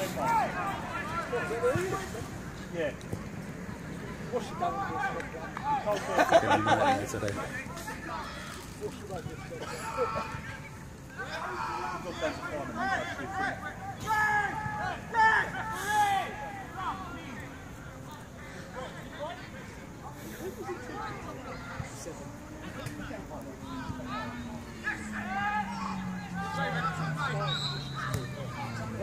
Yeah. More today. Look, look, look, out to, out to, out to.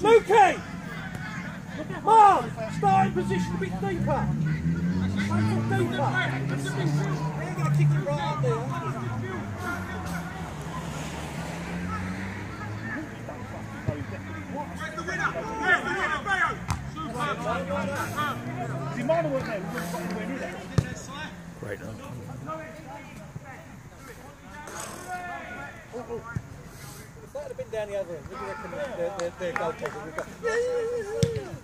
Lukey! Mark, starting position a bit deeper. A bit deeper. Down the other end, would you reckon that their, their, their goalkeeper would go, yeah, yeah, yeah, yeah.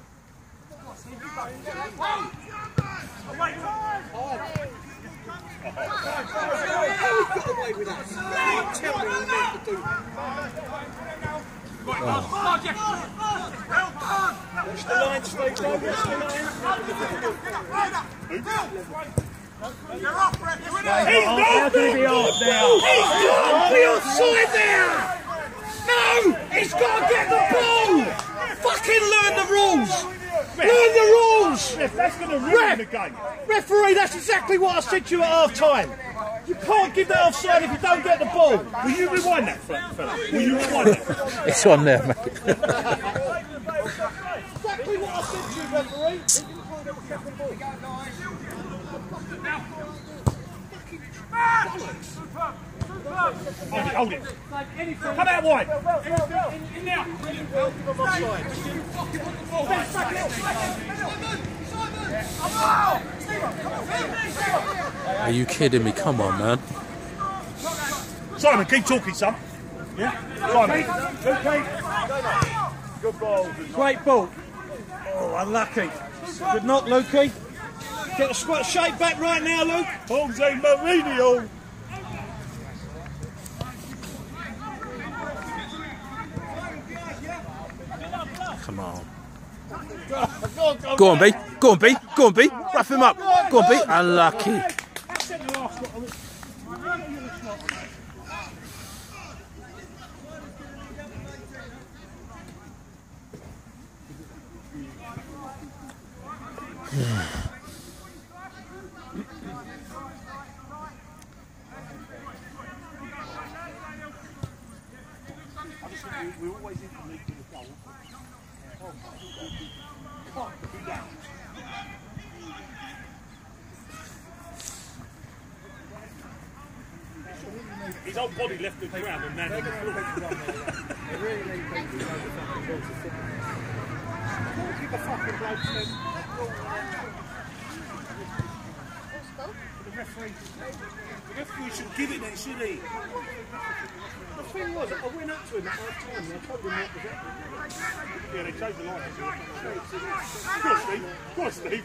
How he got away with that? You tell me he meant to do Watch the line, Steve, don't watch the line. He's not be off now. He's got to be offside there! No! He's got to get the ball! Fucking learn the rules! Learn the rules! If that's going to ruin Ref. the game. Referee, that's exactly what I said to you at half time. You can't give that offside if you don't get the ball. Will you rewind that, fella? fella? Will you rewind that? It's on there, mate. Exactly what I said to you, referee. He didn't call it a second ball. Hold it, hold it. Come out wide. Are you kidding me? Come on, man. Simon, keep talking, son. Yeah? Simon. Okay. Good ball. Great ball. Oh, unlucky. Good knock, Lukey. Get the squat shape back right now, Luke. Jose Mourinho. Come on. Go on, B. Go on, B. Go on, B. Rough him up. Go on, B. Unlucky. We're always in the league with a goal. Can't be down. His whole body left the ground and then Keep the fucking bloke said. The referee, the referee should give it then, should he? The thing was, I went up to him at half time and I told him what was happening. Yeah, they changed the line. Go on, Steve. Go on, Steve.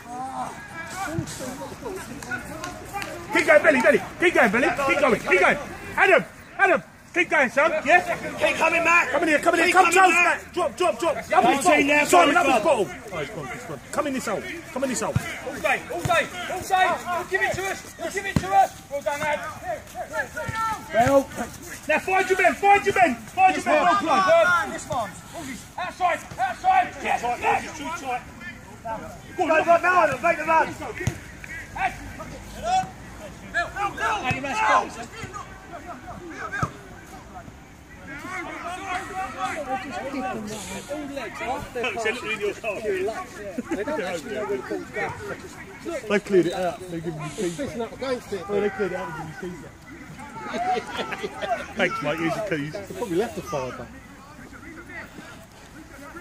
Keep going, Billy, Billy. Keep going, Billy. Keep going. Keep going. Adam, Adam. Keep going, son. Yes? Keep coming, Matt. Come in here. Come in here. Come close, Matt. Drop, drop, drop. Up his bottle. Simon, up his bottle. Oh, he's gone. He's gone. Come in this hole. Come in this hole. All day, all day, all day! You give it to us! You give it to us! Well done, Ed! Well, now find your men. Find your men. Find your men. Well played. This one! Outside! Outside! Yes! Tight, Yes! Too tight. Go on, go, go, now, Adam, make the run. Any rest balls? All legs after they're Send it in your car. They don't actually know where the ball's going. They've cleared it out. They're giving you keys. Fishing up against it. Oh, they cleared it out and giving you keys. Thanks, mate. Here's your keys. They probably left the fire back.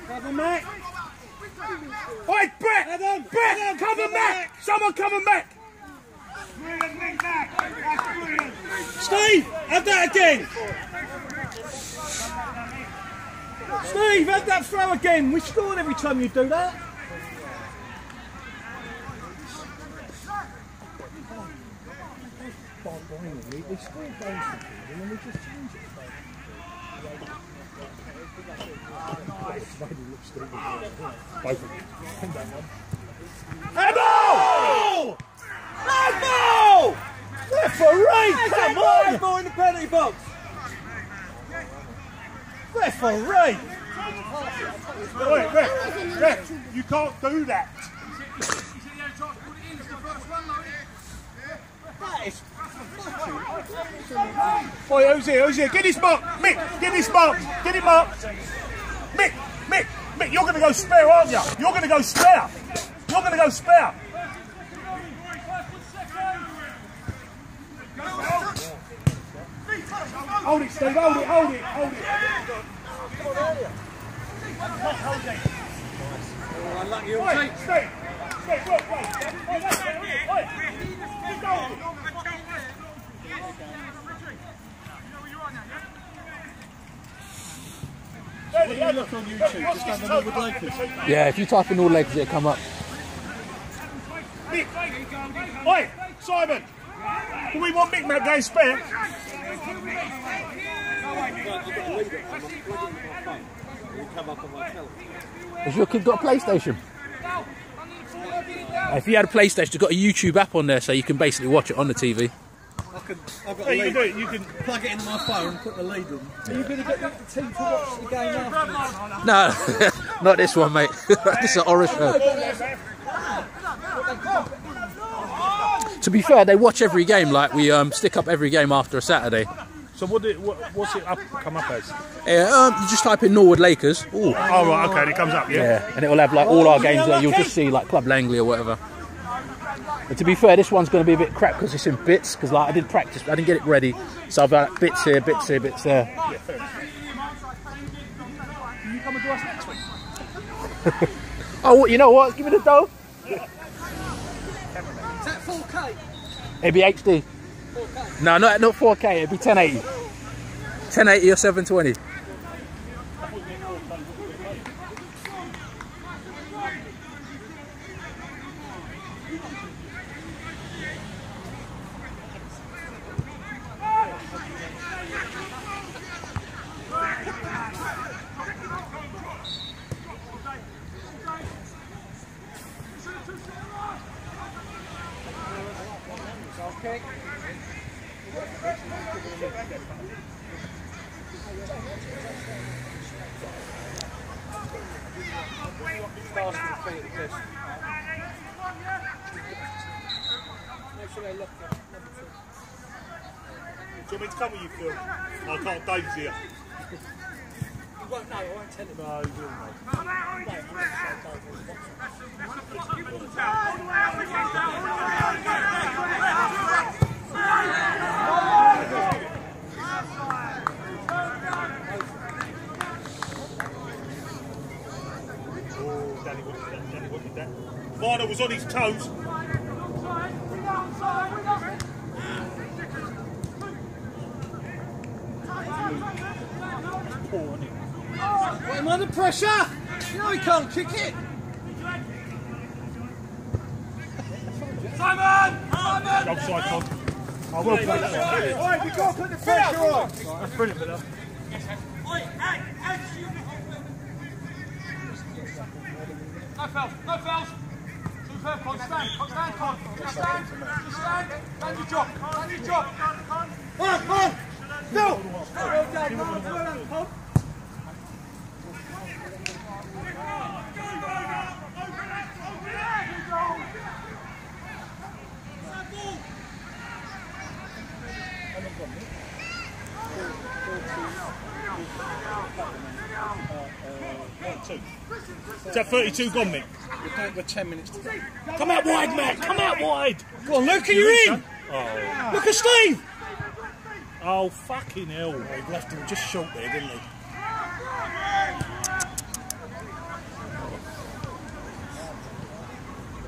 Cover Oi, Brett! Brett, cover Mac! Someone cover Mac! Steve, have that again. Steve, have that throw again. We scored every time you do that. We scored goals and we just change it. Live ball! Referee, come on! Ball in the penalty box. Referee! Wait, Brett, Brett, you can't do that. That is Oi, who's here? Who's here? Get this mark. Mick, get this mark. Get it marked. Mick, Mick, Mick, you're going to go spare, aren't you? You're going to go spare. You're going to go spare. Hold it, Steve. Hold it, hold it, hold it. unlucky. Oi, Steve. Steve, look, wait. Oi, that's it. Oi, keep going. Ready, you look on YouTube, just under Norwood Lakers? Yeah, if you type in all legs, it'll come up. Mick. Oi, Simon. Do we want Mick Mac going spare? Has your kid got a PlayStation? If you had a PlayStation, it's got a YouTube app on there, so you can basically watch it on the TV. I can, I've got Yeah, a you can do it. You can. Plug it into my phone, and put the lead in. Are you going to get the team to watch the game afterwards? No, not this one, mate. this is an Orange shirt. To be fair, they watch every game. Like we um, stick up every game after a Saturday. So what did what, what's it up come up as? Yeah, um, you just type in Norwood Lakers. Ooh. Oh right, okay, and it comes up, yeah. Yeah, and it will have like all our games there. You'll just see like Club Langley or whatever. But to be fair, this one's going to be a bit crap because it's in bits. Because like I didn't practice, I didn't get it ready, so I've got bits here, bits here, bits there. Can you come and do us next week? Oh, you know what? Give me the dough. Is that 4K? It'd be HD. No, not not 4K. It'd be 1080. 1080 or 720. Do you want me to come with you, Phil? I can't, Dave's here. You won't know, I won't tell him. No, he will, mate. Oh, Danny wanted that, Danny wanted that. Varner was on his toes. Poor, isn't he? Put him under pressure! You know he can't kick it! Offside, Todd. I will play that. Right, we've got to put the pressure on! That's brilliant, Villa. No fouls, no fouls. Superb, Con. Stand, Con, stand, Con. Just stand, just stand. Stand your job, stand your job. Come on, come on! Go! Well done, well done, Con. Is that 32 gone, Mick? We've got, we're 10 minutes to go. Come out wide, Matt. Come out wide. Go on, Luke, are you in? Oh, Look at Steve. oh fucking hell. He left him just short there, didn't he?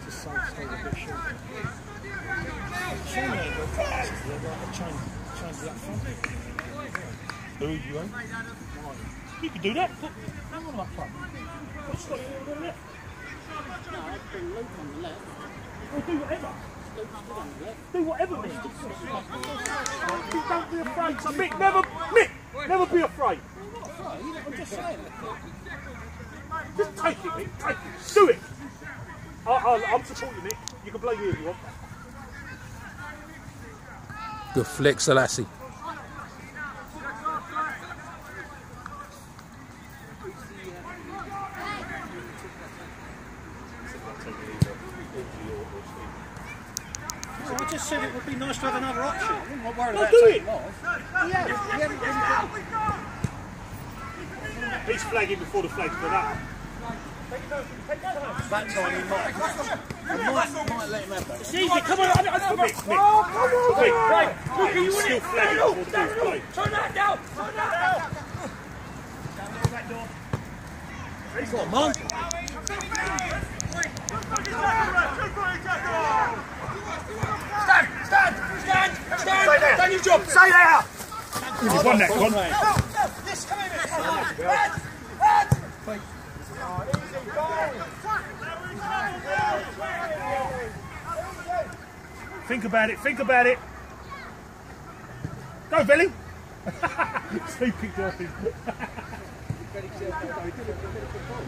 Just so- so a bit short. They ain't got passes, they'd like to change- change the up you want? You can do that. Put hang on up front. What's got you on the left? Well, do whatever. Do whatever, Mick. Don't be afraid. Mick, never, Mick, never be afraid. I'm just saying. Just take it, Mick. Take it. Do it. I, I, I'm supporting Mick. You can blame me if you want. Good flick, Selassie. So we just said it would be nice to have another option. I'm not worried Well, about do taking it. him off. Yeah, he hasn't- he hasn't- He's flagging before the flag's gone up. That time he might. I might, might let him have that. It's easy. Come on. I, I, Mick, Mick. Oh, come on. Mick, Right. Look, are you Still in it? flagging No, before the no, ball's no. played. Turn that down. Turn that down. Come on, man. Stand, stand, stand, stand. Stand your job. Stay there. He's won that one. This, come here. Head, head. Think about it. Think about it. Go, Billy. Off him.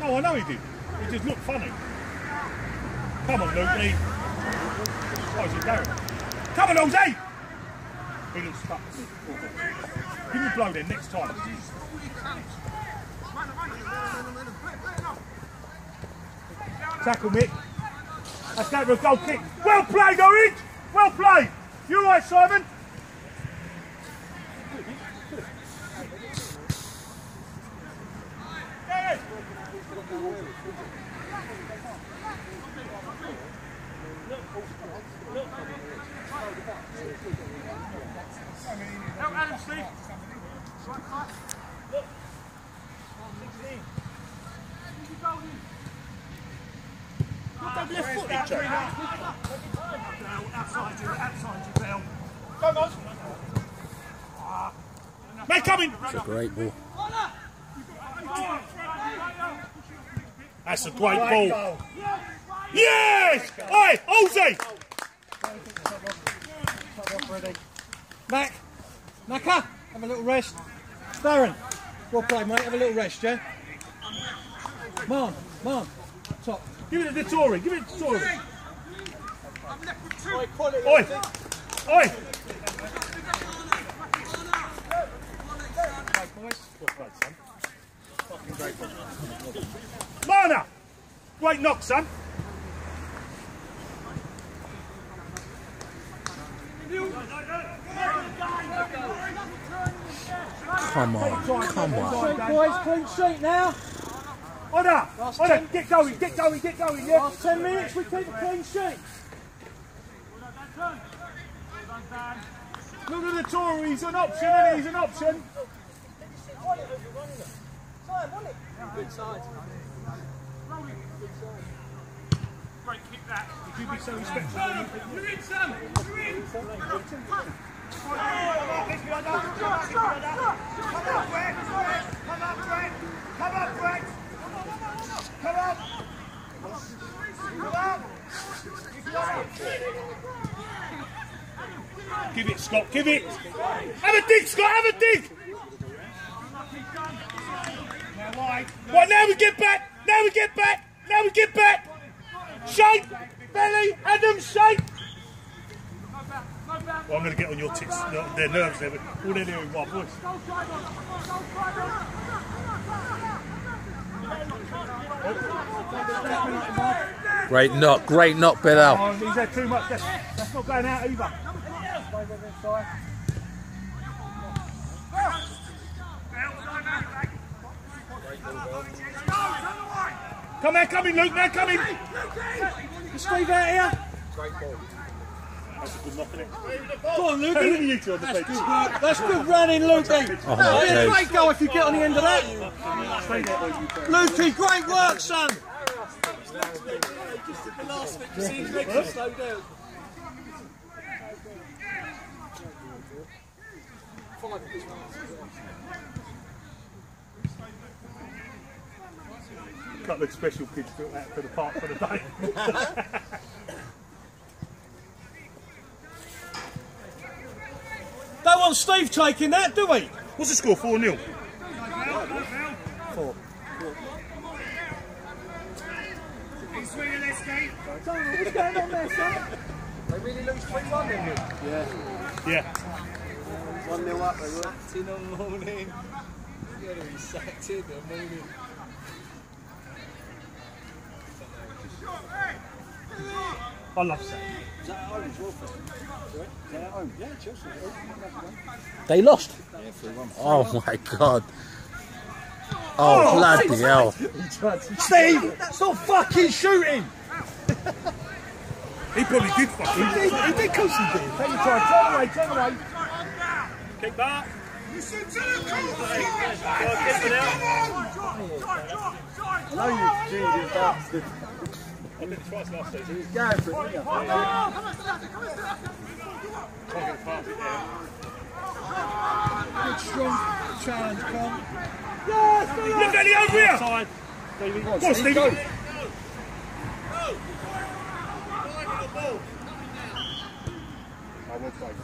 no, I know he did. He just looked funny. Come on, Luke. Lee. Oh, is it Darren? Come on, Ozzy. Give him a blow then next time. Tackle, Mick. That's that for a goal kick. Well played, Orange. Well played. You right, Simon? Help Adam, Steve. Don't left footed, Joe. Outside you, outside you, Bell. Go, Moz. May coming. It's a great ball. That's a great ball. Yes! Oi, Ozzy! Mac, Macca, have a little rest. Darren, well played, mate. Have a little rest, yeah. Man, man, top. Give it to Tory, give it to Tory. Oi, quality. Oi! Oi! Mana! Great knock, son. Come on, come on. Sheet, boys, clean sheet now. Honor! Honor, get going, get going, get going, yeah? Last 10 minutes, we keep a clean sheet. Look at the Tory, he's an option, and he's an option. Good side. Great kick that. If you be so respectful. You're in, Sam! You're in! Give it, Scott, give it! Have a dig, Scott, have a dig! Right, now we get back! Now we get back! Now we get back! Shake! Belly! Adam, shake! Well, I'm going to get on your tits. They're, nerves there, but all they're doing my voice. Great knock, great knock, Bilal. Oh, he's had too much. That's, that's not going out either. Come man, come in, Luke, man, come in. Steve out here. That's a good knock, innit? Go on, Luke. Hey, look at you two on the That's bench. good work. That's good running, Lukey. Oh, That'll be a no, great goal if you get on the end of that. Stay there, boys, you two. Lukey, great work, son. couple of special kids built out for the park for the day. Don't want Steve taking that, do we? What's the score? 4 0. Four. What's going on there, son? They really lose 3 1 then, Nick? Yeah. 1 0 up, they were. Sacked in on the morning. Yeah, they sacked in the morning. I love Sam. Is that home as well, Sorry? Is that home? Yeah, Chelsea. Oh, they lost. Oh my god. Oh, oh bloody hell. Steve, that's not fucking shooting. He probably did fucking. He did, he did, of course he did. Take your time, turn away, turn away. Kick back. No, you cheating bastard. I did it twice last season. He's going for it, isn't he? Can't get past it there. Good, strong challenge, Con. Look at the over here. Side. Go on, Stevie. I will play.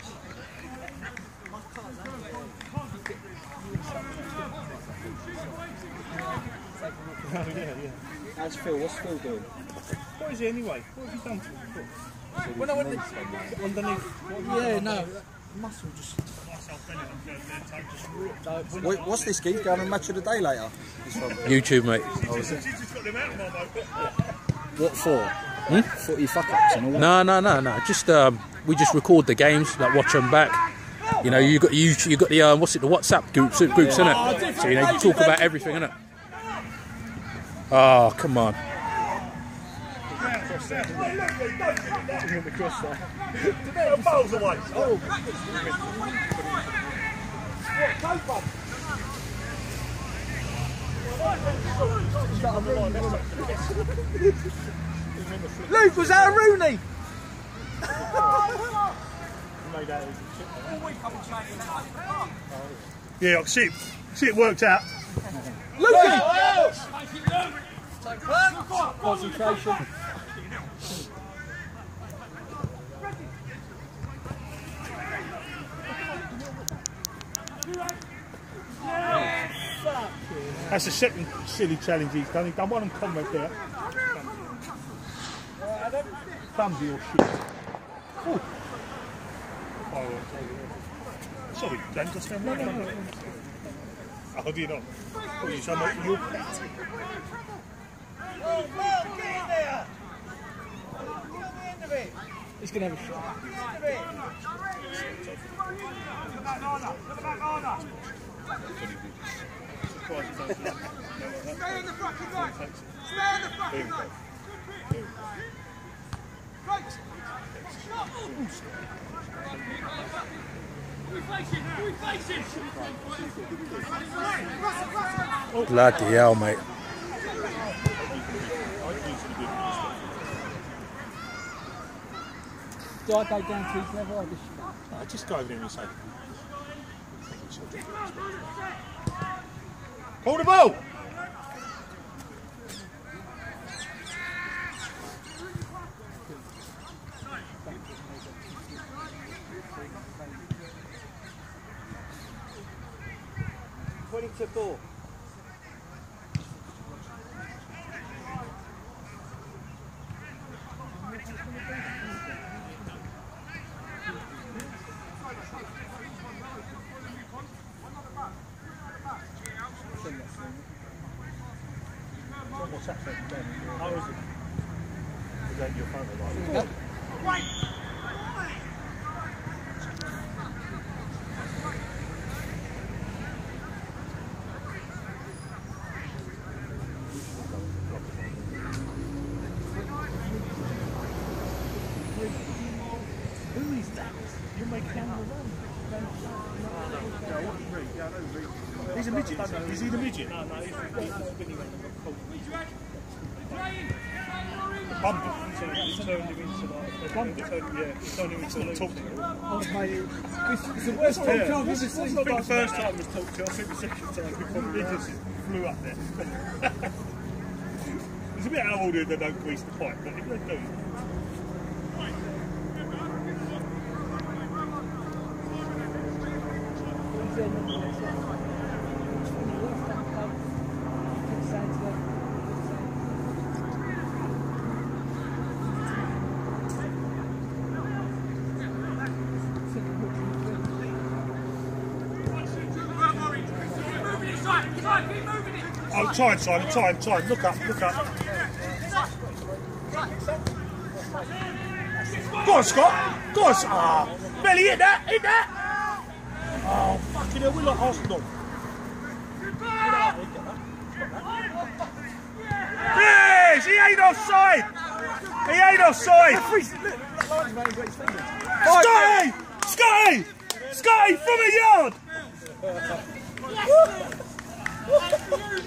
How's Phil? What's Phil doing? What is he anyway? What have you done to him? When I went Underneath. Yeah, no. Muscle just. What, what's this gig? Going on match of the day later? This one. YouTube, mate. He's just got them out of my mate. What for? Hmm? Footy fuck ups and all that. No, no, no, no. Just um, we just record the games, like watch them back. You know, you got you you got the um, what's it, the WhatsApp groups, groups in it. So you know, you talk about everything in it. Oh, come on. Bowls away. Luke, was that a Rooney? Yeah, I see it. See it worked out. Lukey! Concentration. That's the second silly challenge he's done. He's done one on Conrad there. Clumsy or shit. Oh, sorry, James, I stand right Oh, do you not? Oh, you sound like you're He's going to have a shot. Stay the fucking line. Stay the fucking line. We facing? Who we facing? Bloody hell, mate. Do I go down to his level? I just. I just go over there and say. Hold the ball! Twenty to four. What's that thing? How is it? Is that your phone? Who is that? You make camera run. He's a midget. isn't he? The midget? No, no, he's, Bummed him. He turned him into like. They bummed. Yeah, he turned him into a talk. Oh, mate, it's, it's the worst talk Yeah. I've ever I think the first time was talked to, I think the second time we probably just flew up there. it's a bit how old they don't grease the pipe, but if they do, time, Simon, time, time. Look up, look up. Go on, Scott. Go on. Ah, Belly, hit that, hit that. Oh, fucking hell, we're like Arsenal. Yes, he ain't offside. He ain't offside. Scotty! Scotty! Scotty, from a yard!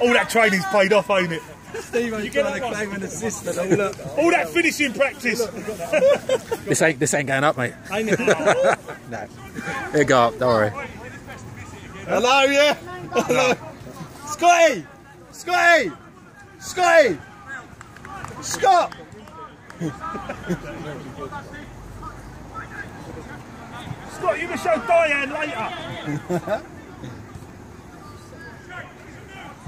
All that training's paid off, ain't it? Steve ain't trying to claim an assist and all that. All that finishing practice. This ain't this ain't going up, mate. Ain't it? No. It'll go up, don't worry. Hello, yeah? Hello. Scotty! Scotty! Scotty! Scott! Scott, you can show Diane later.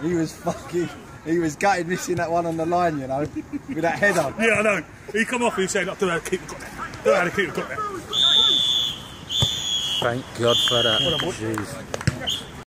He was fucking. He was gutted missing that one on the line, you know, with that head header. Yeah, I know. He come off and he said, I don't know how to keep got that. Don't know how to keep got that. Thank God for that. Jeez.